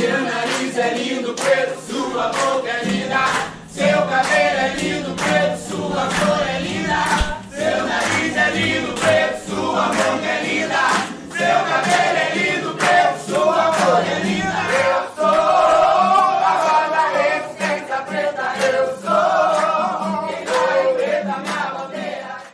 Seu nariz é lindo, preto, sua boca é linda. Seu cabelo é lindo, preto, sua cor é linda. Seu nariz é lindo, preto, sua boca é linda. Seu cabelo é lindo, preto, sua cor é linda.